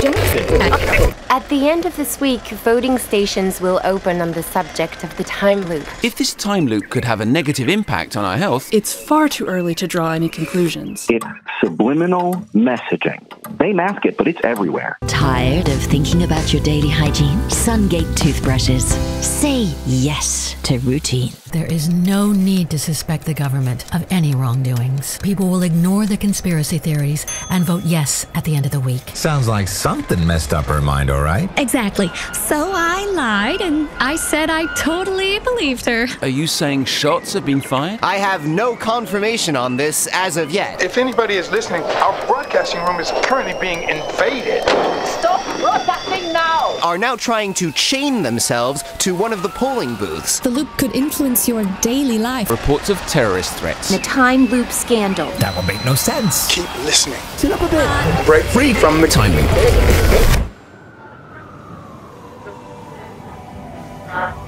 じゃなくて。At the end of this week, voting stations will open on the subject of the time loop. If this time loop could have a negative impact on our health, It's far too early to draw any conclusions. It's subliminal messaging. They mask it, but it's everywhere. Tired of thinking about your daily hygiene? Sungate toothbrushes. Say yes to routine. There is no need to suspect the government of any wrongdoings. People will ignore the conspiracy theories and vote yes at the end of the week. Sounds like something messed up her mind, all right? Exactly. So I lied and I said I totally believed her. are you saying shots have been fired? I have no confirmation on this as of yet. If anybody is listening, our broadcasting room is currently being invaded. Stop broadcasting now! Are now trying to chain themselves to one of the polling booths. The loop could influence your daily life. Reports of terrorist threats. The time loop scandal. That will make no sense. Keep listening. Sit up a bit. Break free from the Time loop. 啊。